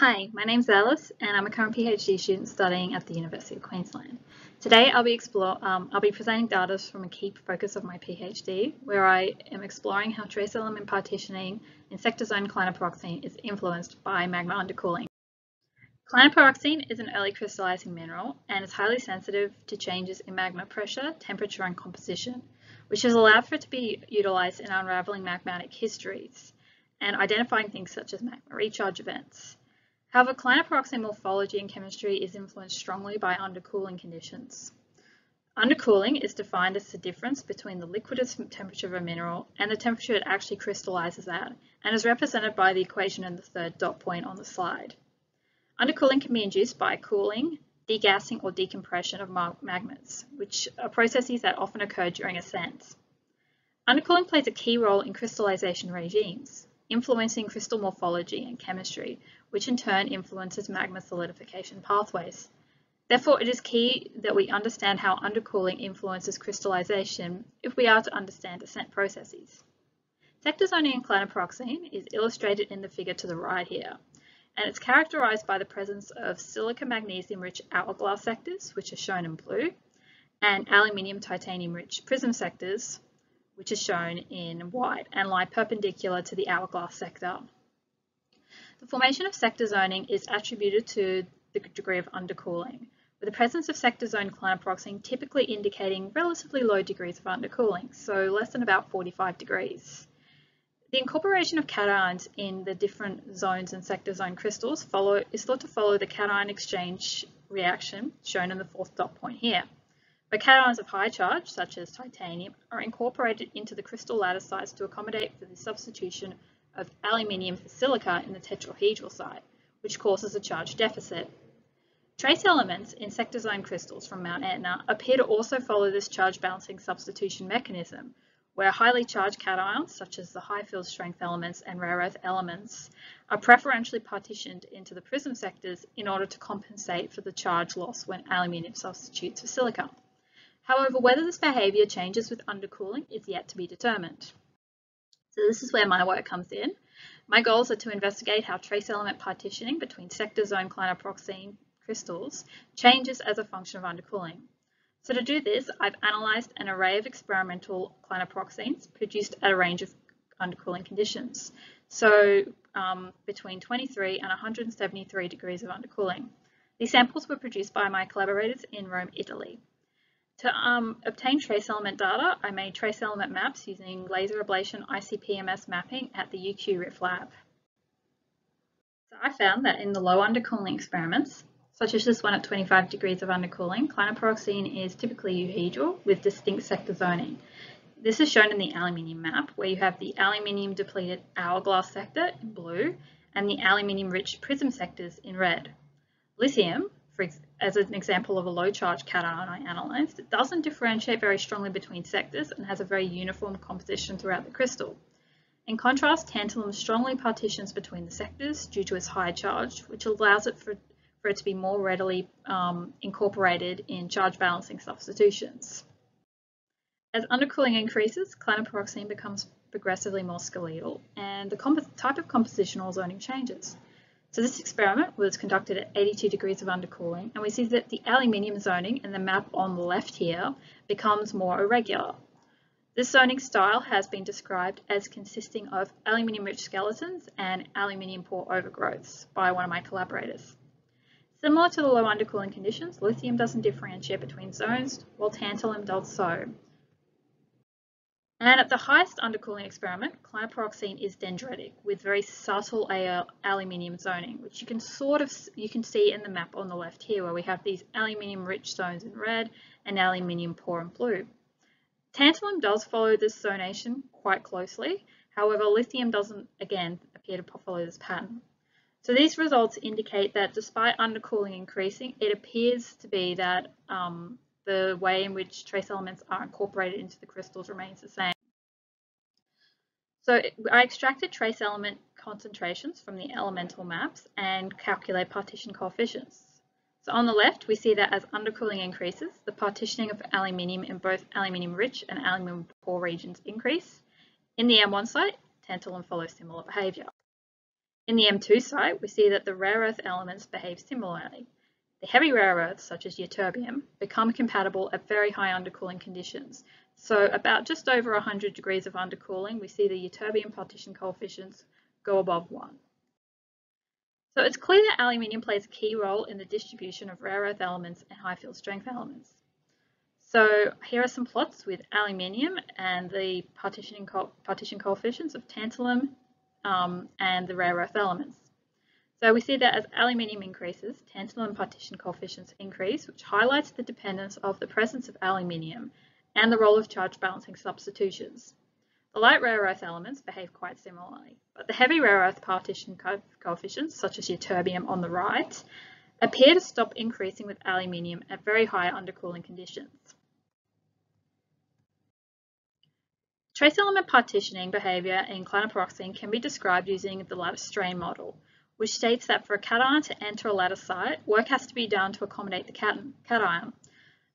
Hi, my name's Alice and I'm a current PhD student studying at the University of Queensland. Today I'll be, explore, um, I'll be presenting data from a key focus of my PhD where I am exploring how trace element partitioning in sector zone clinopyroxene is influenced by magma undercooling. Clinopyroxene is an early crystallizing mineral and is highly sensitive to changes in magma pressure, temperature and composition, which has allowed for it to be utilised in unravelling magmatic histories and identifying things such as magma recharge events. However, clinopyroxene morphology and chemistry is influenced strongly by undercooling conditions. Undercooling is defined as the difference between the liquidus temperature of a mineral and the temperature it actually crystallizes at, and is represented by the equation in the third dot point on the slide. Undercooling can be induced by cooling, degassing or decompression of magmas, which are processes that often occur during ascent. Undercooling plays a key role in crystallization regimes, influencing crystal morphology and chemistry, which in turn influences magma solidification pathways. Therefore, it is key that we understand how undercooling influences crystallization if we are to understand ascent processes. In clinopyroxene is illustrated in the figure to the right here, and it's characterized by the presence of silica magnesium rich hourglass sectors, which are shown in blue, and aluminium titanium rich prism sectors, which is shown in white and lie perpendicular to the hourglass sector. The formation of sector zoning is attributed to the degree of undercooling, with the presence of sector zone clinopyroxene typically indicating relatively low degrees of undercooling, so less than about 45 degrees. The incorporation of cations in the different zones and sector zone crystals follow, is thought to follow the cation exchange reaction shown in the fourth dot point here. But cations of high charge, such as titanium, are incorporated into the crystal lattice sites to accommodate for the substitution of aluminium for silica in the tetrahedral site, which causes a charge deficit. Trace elements in sector zone crystals from Mount Etna appear to also follow this charge balancing substitution mechanism, where highly charged cations, such as the high field strength elements and rare earth elements, are preferentially partitioned into the prism sectors in order to compensate for the charge loss when aluminium substitutes for silica. However, whether this behaviour changes with undercooling is yet to be determined. So this is where my work comes in. My goals are to investigate how trace element partitioning between sector zone clinopyroxene crystals changes as a function of undercooling. So to do this, I've analysed an array of experimental clinopyroxenes produced at a range of undercooling conditions. So um, between 23 and 173 degrees of undercooling. These samples were produced by my collaborators in Rome, Italy. To um, obtain trace element data, I made trace element maps using laser ablation ICP-MS mapping at the UQ RIF lab. So I found that in the low undercooling experiments, such as this one at 25 degrees of undercooling, clinopyroxene is typically euhedral with distinct sector zoning. This is shown in the aluminium map, where you have the aluminium depleted hourglass sector in blue and the aluminium rich prism sectors in red. Lithium, for as an example of a low charge cation I analysed, it doesn't differentiate very strongly between sectors and has a very uniform composition throughout the crystal. In contrast, tantalum strongly partitions between the sectors due to its high charge, which allows it for, for it to be more readily um, incorporated in charge balancing substitutions. As undercooling increases, clinopyroxene becomes progressively more skeletal and the type of compositional zoning changes. So this experiment was conducted at 82 degrees of undercooling and we see that the aluminium zoning in the map on the left here becomes more irregular. This zoning style has been described as consisting of aluminium-rich skeletons and aluminium-poor overgrowths by one of my collaborators. Similar to the low undercooling conditions, lithium doesn't differentiate between zones, while tantalum does so. And at the highest undercooling experiment, clinopyroxene is dendritic with very subtle aluminium zoning, which you can sort of you can see in the map on the left here, where we have these aluminium-rich zones in red and aluminium poor in blue. Tantalum does follow this zonation quite closely. However, lithium doesn't, again, appear to follow this pattern. So these results indicate that despite undercooling increasing, it appears to be that um, the way in which trace elements are incorporated into the crystals remains the same. So I extracted trace element concentrations from the elemental maps and calculate partition coefficients. So on the left, we see that as undercooling increases, the partitioning of aluminium in both aluminium rich and aluminium poor regions increase. In the M1 site, tantalum follows similar behaviour. In the M2 site, we see that the rare earth elements behave similarly. The heavy rare earths, such as ytterbium, become compatible at very high undercooling conditions. So about just over 100 degrees of undercooling, we see the ytterbium partition coefficients go above 1. So it's clear that aluminium plays a key role in the distribution of rare earth elements and high field strength elements. So here are some plots with aluminium and the partitioning co partition coefficients of tantalum, um, and the rare earth elements. So we see that as aluminium increases, tantalum partition coefficients increase, which highlights the dependence of the presence of aluminium and the role of charge balancing substitutions. The light rare earth elements behave quite similarly, but the heavy rare earth partition co coefficients, such as ytterbium on the right, appear to stop increasing with aluminium at very high undercooling conditions. Trace element partitioning behaviour in clinopyroxene can be described using the lattice strain model, which states that for a cation to enter a lattice site, work has to be done to accommodate the cation.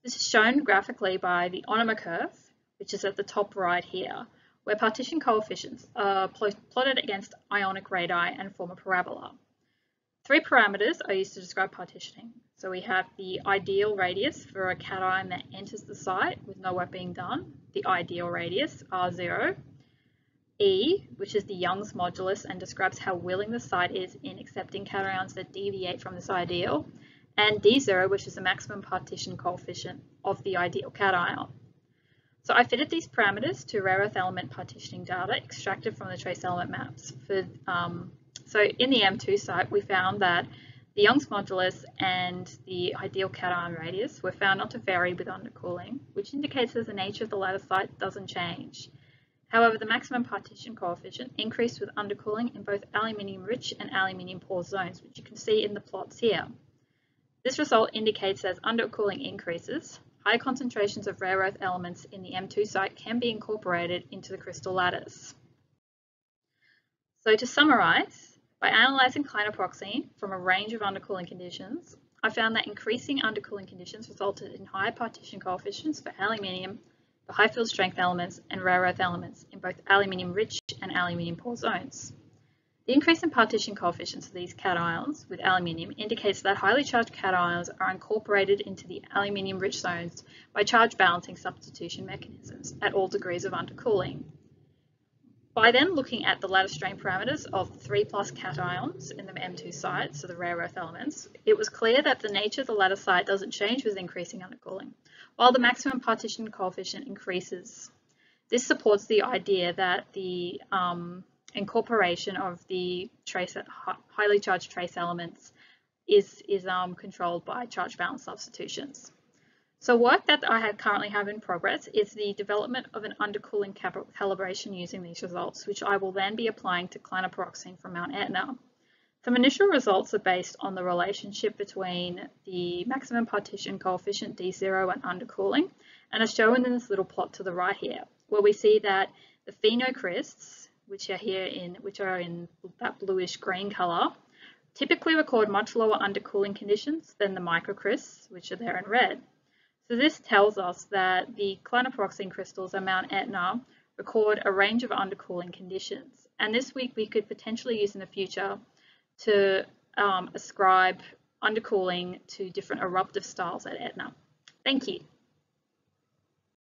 This is shown graphically by the Onuma curve, which is at the top right here, where partition coefficients are plotted against ionic radii and form a parabola. Three parameters are used to describe partitioning. So we have the ideal radius for a cation that enters the site with no work being done, the ideal radius, R0, E, which is the Young's modulus and describes how willing the site is in accepting cations that deviate from this ideal, and D0, which is the maximum partition coefficient of the ideal cation. So I fitted these parameters to rare earth element partitioning data extracted from the trace element maps. For, um, so in the M2 site, we found that the Young's modulus and the ideal cation radius were found not to vary with undercooling, which indicates that the nature of the lattice site doesn't change. However, the maximum partition coefficient increased with undercooling in both aluminium-rich and aluminium-poor zones, which you can see in the plots here. This result indicates as undercooling increases, high concentrations of rare earth elements in the M2 site can be incorporated into the crystal lattice. So to summarise, by analysing clinopyroxene from a range of undercooling conditions, I found that increasing undercooling conditions resulted in higher partition coefficients for aluminium, the high field strength elements and rare earth elements in both aluminium rich and aluminium poor zones. The increase in partition coefficients of these cations with aluminium indicates that highly charged cations are incorporated into the aluminium rich zones by charge balancing substitution mechanisms at all degrees of undercooling. By then looking at the lattice strain parameters of the 3 plus cations in the M2 site, so the rare earth elements, it was clear that the nature of the lattice site doesn't change with increasing undercooling, while the maximum partition coefficient increases. This supports the idea that the um, incorporation of the trace, highly charged trace elements is, is um, controlled by charge balance substitutions. So work that I currently have in progress is the development of an undercooling calibration using these results, which I will then be applying to clinopyroxene from Mount Etna. Some initial results are based on the relationship between the maximum partition coefficient D0 and undercooling, and are shown in this little plot to the right here, where we see that the phenocrysts, which are here in, which are in that bluish green color, typically record much lower undercooling conditions than the microcrysts, which are there in red. So this tells us that the clinopyroxene crystals at Mount Etna record a range of undercooling conditions. And this week we could potentially use in the future to um, ascribe undercooling to different eruptive styles at Etna. Thank you.